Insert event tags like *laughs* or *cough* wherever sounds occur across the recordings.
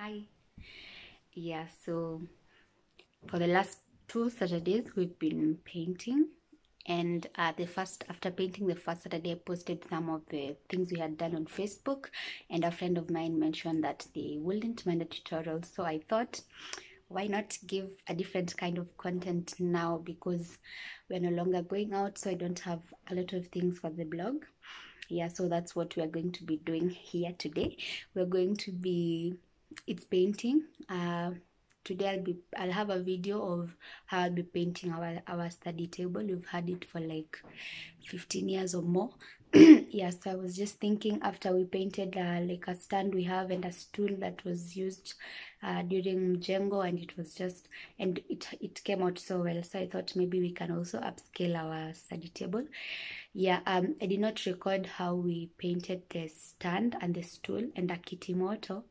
Hi. Yeah, so for the last two Saturdays, we've been painting. And uh, the first, after painting the first Saturday, I posted some of the things we had done on Facebook. And a friend of mine mentioned that they wouldn't mind a tutorial. So I thought, why not give a different kind of content now because we're no longer going out, so I don't have a lot of things for the blog. Yeah, so that's what we are going to be doing here today. We're going to be it's painting. Uh, today I'll be I'll have a video of how I'll be painting our our study table. We've had it for like 15 years or more. *clears throat* yeah, so I was just thinking after we painted uh, like a stand we have and a stool that was used uh, during Jengo and it was just and it it came out so well. So I thought maybe we can also upscale our study table. Yeah, um, I did not record how we painted the stand and the stool and the kitimoto,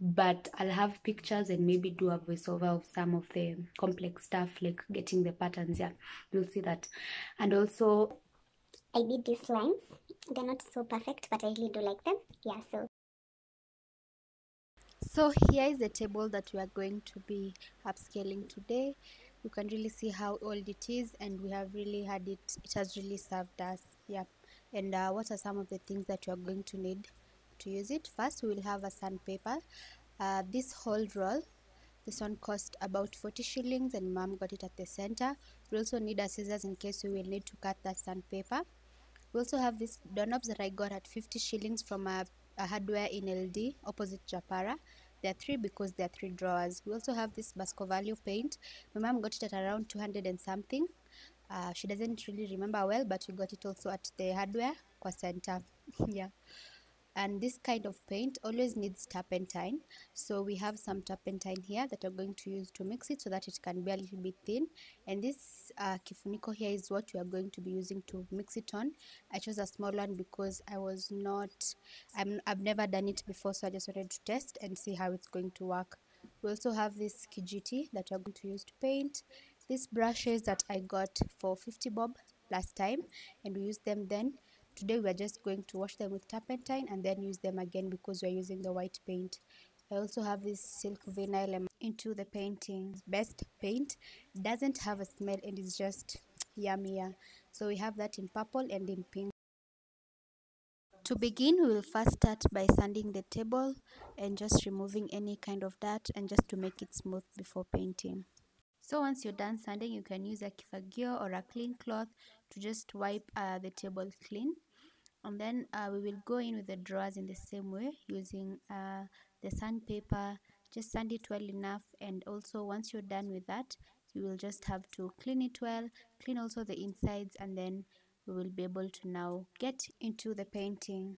but I'll have pictures and maybe do a voiceover of some of the complex stuff like getting the patterns. Yeah, you'll see that, and also I did these lines. They're not so perfect, but I really do like them. Yeah, so So here is the table that we are going to be upscaling today. You can really see how old it is and we have really had it, it has really served us. Yeah. And uh, what are some of the things that you are going to need to use it? First, we will have a sandpaper. Uh, this whole roll, this one cost about 40 shillings and mom got it at the center. We also need a scissors in case we will need to cut that sandpaper. We also have these doorknobs that I got at 50 shillings from a, a hardware in LD opposite Japara. There are three because there are three drawers. We also have this Basco Value paint. My mom got it at around 200 and something. Uh, she doesn't really remember well, but we got it also at the hardware kwa center. *laughs* yeah. And this kind of paint always needs turpentine. So we have some turpentine here that we're going to use to mix it so that it can be a little bit thin. And this uh, kifuniko here is what we are going to be using to mix it on. I chose a small one because I was not, I'm, I've never done it before, so I just wanted to test and see how it's going to work. We also have this kijiti that we're going to use to paint. These brushes that I got for 50 bob last time and we used them then today we are just going to wash them with turpentine and then use them again because we're using the white paint. I also have this silk vinyl into the painting. Best paint. Doesn't have a smell and it's just yummier so we have that in purple and in pink. To begin we will first start by sanding the table and just removing any kind of dirt and just to make it smooth before painting so once you're done sanding you can use a kifagio or a clean cloth to just wipe uh, the table clean. And then uh, we will go in with the drawers in the same way using uh, the sandpaper. Just sand it well enough and also once you're done with that you will just have to clean it well clean also the insides and then we will be able to now get into the painting.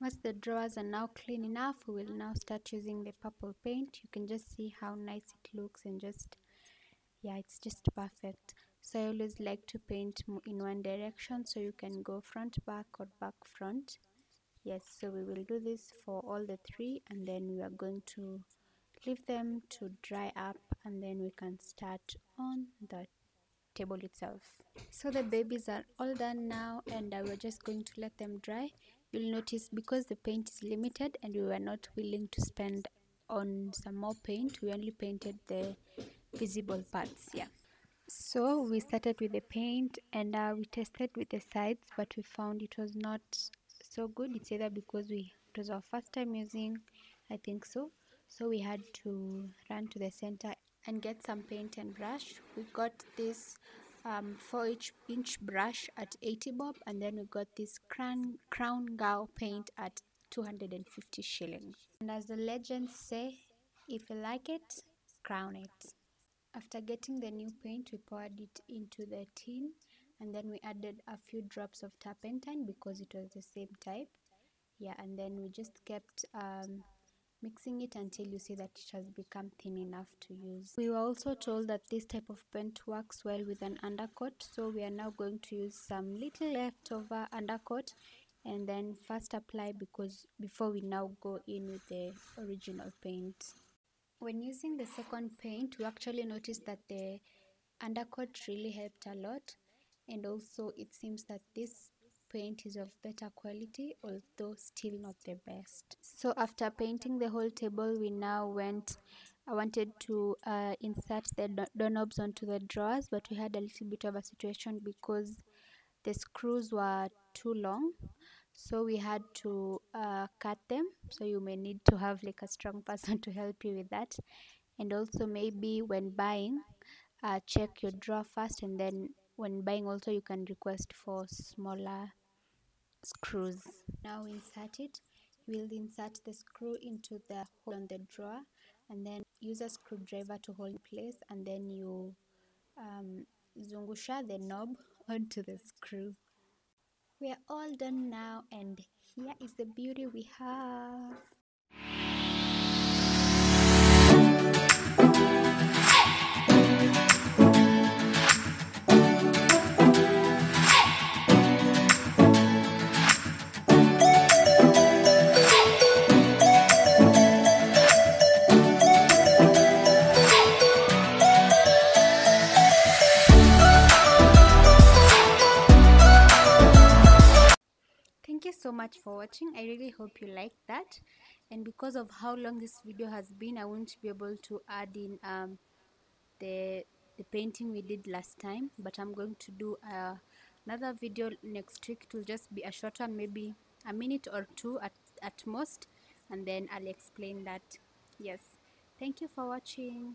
Once the drawers are now clean enough we will now start using the purple paint. You can just see how nice it looks and just yeah it's just perfect. So I always like to paint in one direction so you can go front back or back front. Yes so we will do this for all the three and then we are going to leave them to dry up and then we can start on the table itself. So the babies are all done now and uh, we're just going to let them dry. You'll notice because the paint is limited and we were not willing to spend on some more paint we only painted the visible parts yeah. So we started with the paint and uh, we tested with the sides but we found it was not so good. It's either because we it was our first time using i think so. So we had to run to the center and get some paint and brush. We got this um, 4 inch, inch brush at 80 bob and then we got this crown crown Ngao paint at 250 shillings. And as the legends say if you like it crown it after getting the new paint, we poured it into the tin and then we added a few drops of turpentine because it was the same type. Yeah, and then we just kept um, mixing it until you see that it has become thin enough to use. We were also told that this type of paint works well with an undercoat, so we are now going to use some little leftover undercoat and then first apply because before we now go in with the original paint. When using the second paint, we actually noticed that the undercoat really helped a lot. And also it seems that this paint is of better quality although still not the best. So after painting the whole table we now went I wanted to uh, insert the do doorknobs onto the drawers but we had a little bit of a situation because the screws were too long so we had to uh, cut them. So you may need to have like a strong *laughs* person to help you with that. And also maybe when buying uh, check your drawer first and then when buying also you can request for smaller screws. Now insert it. You will insert the screw into the hole on the drawer and then use a screwdriver to hold in place and then you um, zungusha the knob *laughs* onto the screw we are all done now and here is the beauty we have so much for watching. I really hope you like that. And because of how long this video has been i won't be able to add in um, the the painting we did last time but i'm going to do uh, another video next week. It will just be a short one maybe a minute or two at, at most and then i'll explain that. Yes. Thank you for watching